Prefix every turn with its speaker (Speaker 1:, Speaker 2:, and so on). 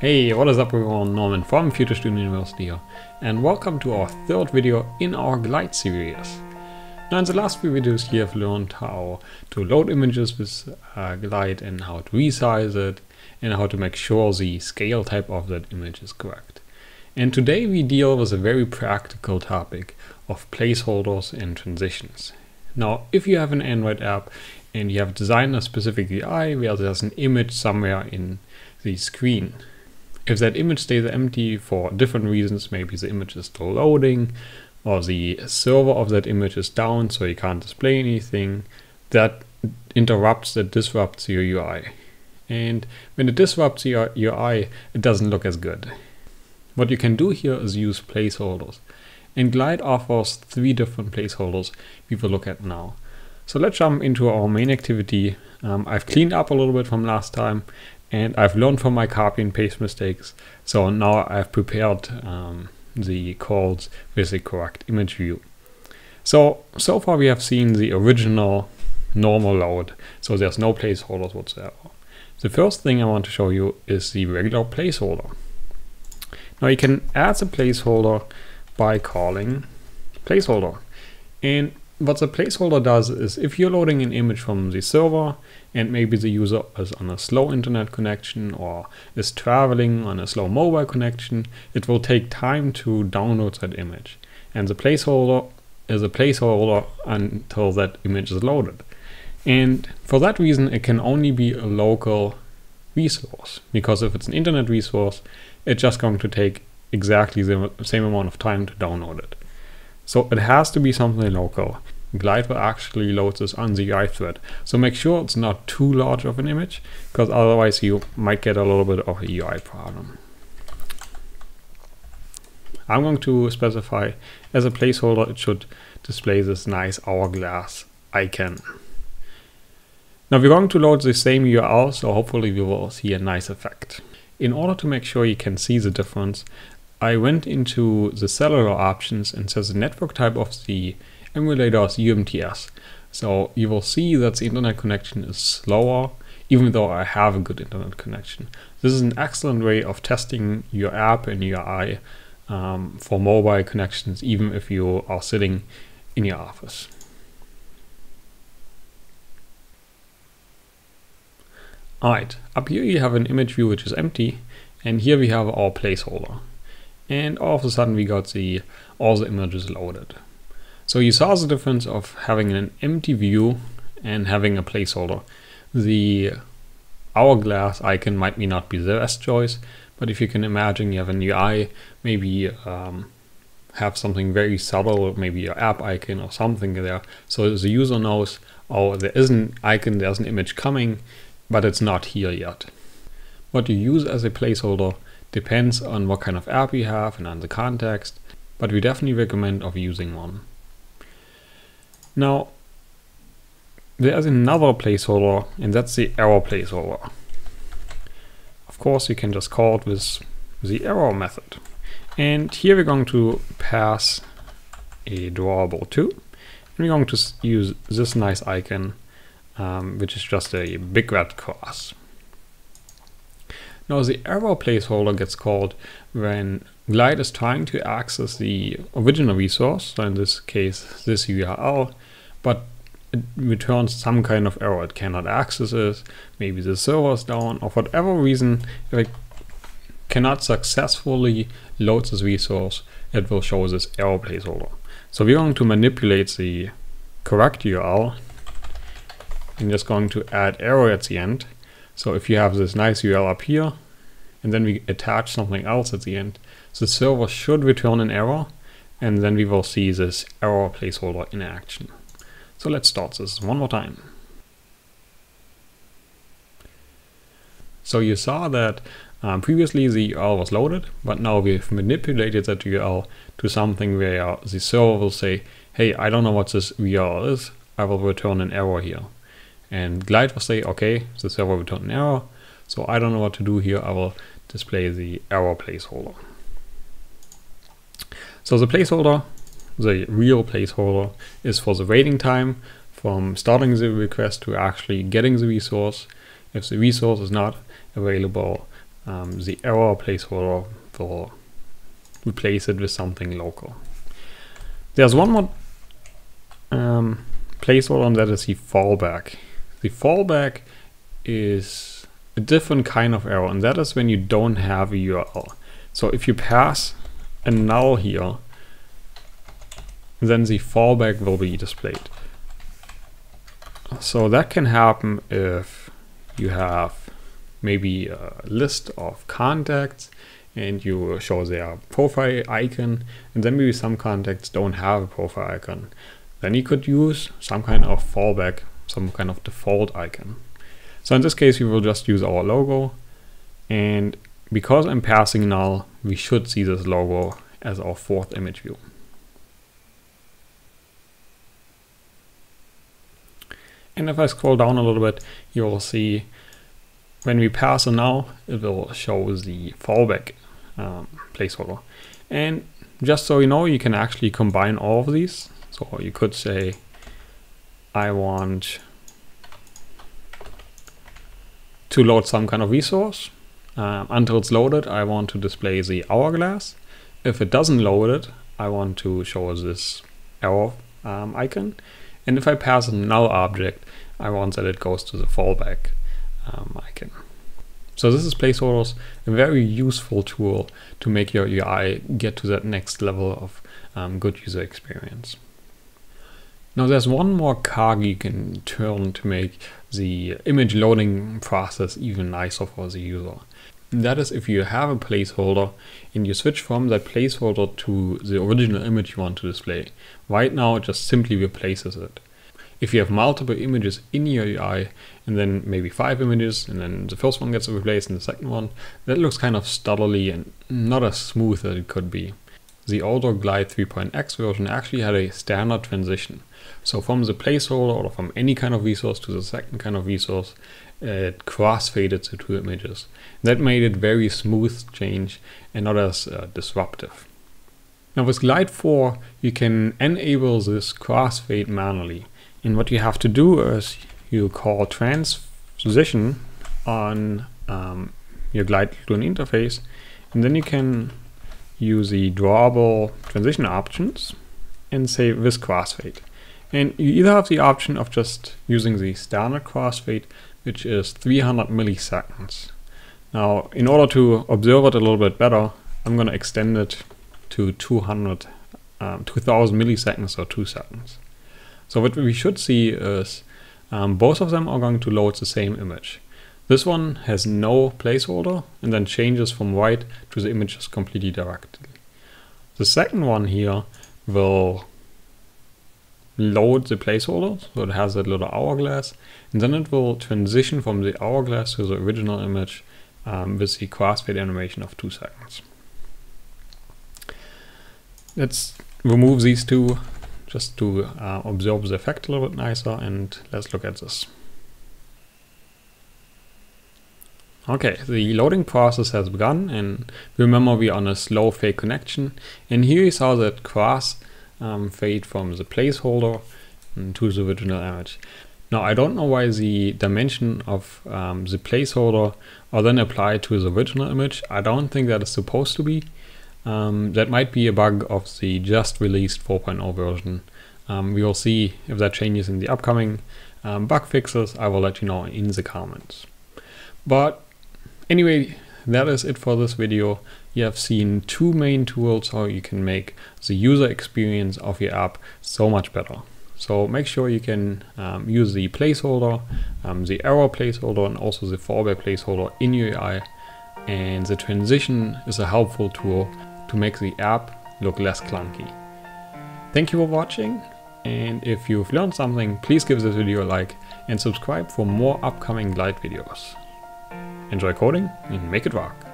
Speaker 1: Hey, what is up everyone, Norman from Future Studio University here, and welcome to our third video in our Glide series. Now in the last few videos you have learned how to load images with uh, Glide and how to resize it, and how to make sure the scale type of that image is correct. And today we deal with a very practical topic of placeholders and transitions. Now if you have an Android app and you have designed a specific UI where there's an image somewhere in the screen, if that image stays empty for different reasons, maybe the image is still loading or the server of that image is down so you can't display anything, that interrupts, that disrupts your UI. And when it disrupts your UI, it doesn't look as good. What you can do here is use placeholders. And Glide offers three different placeholders we will look at now. So let's jump into our main activity. Um, I've cleaned up a little bit from last time and I've learned from my copy and paste mistakes. So now I've prepared um, the calls with the correct image view. So, so far we have seen the original normal load. So there's no placeholders whatsoever. The first thing I want to show you is the regular placeholder. Now you can add the placeholder by calling placeholder. And what the placeholder does is if you're loading an image from the server and maybe the user is on a slow internet connection or is traveling on a slow mobile connection, it will take time to download that image. And the placeholder is a placeholder until that image is loaded. And for that reason, it can only be a local resource because if it's an internet resource, it's just going to take exactly the same amount of time to download it. So it has to be something local. Glide will actually load this on the UI thread. So make sure it's not too large of an image, because otherwise you might get a little bit of a UI problem. I'm going to specify as a placeholder it should display this nice hourglass icon. Now we're going to load the same URL, so hopefully we will see a nice effect. In order to make sure you can see the difference, I went into the cellular options and says the network type of the emulator is UMTS. So you will see that the internet connection is slower, even though I have a good internet connection. This is an excellent way of testing your app and UI um, for mobile connections, even if you are sitting in your office. Alright, up here you have an image view which is empty, and here we have our placeholder and all of a sudden we got the all the images loaded. So you saw the difference of having an empty view and having a placeholder. The hourglass icon might be not be the best choice, but if you can imagine you have a new UI, maybe um, have something very subtle, maybe your app icon or something there. So the user knows, oh, there is an icon, there's an image coming, but it's not here yet. What you use as a placeholder Depends on what kind of app you have and on the context, but we definitely recommend of using one. Now, there's another placeholder, and that's the error placeholder. Of course, you can just call it with the error method. And here we're going to pass a drawable to, and we're going to use this nice icon, um, which is just a big red cross. Now the error placeholder gets called when Glide is trying to access the original resource, so in this case this URL, but it returns some kind of error. It cannot access it, maybe the server is down, or whatever reason, if it cannot successfully load this resource, it will show this error placeholder. So we're going to manipulate the correct URL and just going to add error at the end so if you have this nice URL up here, and then we attach something else at the end, the server should return an error, and then we will see this error placeholder in action. So let's start this one more time. So you saw that um, previously the URL was loaded, but now we've manipulated that URL to something where the server will say, hey, I don't know what this URL is, I will return an error here. And Glide will say, okay, the server returned an error. So I don't know what to do here. I will display the error placeholder. So the placeholder, the real placeholder, is for the waiting time from starting the request to actually getting the resource. If the resource is not available, um, the error placeholder will replace it with something local. There's one more um, placeholder and that is the fallback. The fallback is a different kind of error and that is when you don't have a URL. So if you pass a null here, then the fallback will be displayed. So that can happen if you have maybe a list of contacts and you show their profile icon and then maybe some contacts don't have a profile icon. Then you could use some kind of fallback, some kind of default icon. So in this case, we will just use our logo and because I'm passing null, we should see this logo as our fourth image view. And if I scroll down a little bit, you will see when we pass a null, it will show the fallback um, placeholder. And just so you know, you can actually combine all of these. So you could say, I want to load some kind of resource. Um, until it's loaded, I want to display the hourglass. If it doesn't load it, I want to show this arrow um, icon. And if I pass a null object, I want that it goes to the fallback um, icon. So this is placeholders, a very useful tool to make your UI get to that next level of um, good user experience. Now there's one more cog you can turn to make the image loading process even nicer for the user. That is if you have a placeholder and you switch from that placeholder to the original image you want to display. Right now it just simply replaces it. If you have multiple images in your UI and then maybe five images and then the first one gets replaced and the second one, that looks kind of stutterly and not as smooth as it could be. The older Glide 3.x version actually had a standard transition. So from the placeholder or from any kind of resource to the second kind of resource, it cross-faded the two images. That made it very smooth change and not as uh, disruptive. Now with Glide 4, you can enable this crossfade manually. And what you have to do is you call transition on um, your Glide Loon interface, and then you can use the drawable transition options and say this crossfade. And you either have the option of just using the standard crossfade, which is 300 milliseconds. Now, in order to observe it a little bit better, I'm going to extend it to 200, um, 2000 milliseconds or 2 seconds. So what we should see is um, both of them are going to load the same image. This one has no placeholder and then changes from white to the images completely directly. The second one here will load the placeholder, so it has that little hourglass, and then it will transition from the hourglass to the original image um, with the crossfade animation of two seconds. Let's remove these two just to uh, observe the effect a little bit nicer and let's look at this. Okay, the loading process has begun and remember we are on a slow fade connection and here you saw that cross um, fade from the placeholder to the original image. Now I don't know why the dimension of um, the placeholder are then applied to the original image. I don't think that is supposed to be. Um, that might be a bug of the just released 4.0 version. Um, we will see if that changes in the upcoming um, bug fixes. I will let you know in the comments. But anyway, that is it for this video. You have seen two main tools how you can make the user experience of your app so much better. So make sure you can um, use the placeholder, um, the error placeholder and also the fallback placeholder in your UI. And the transition is a helpful tool to make the app look less clunky. Thank you for watching and if you've learned something, please give this video a like and subscribe for more upcoming Glide videos. Enjoy coding and make it rock!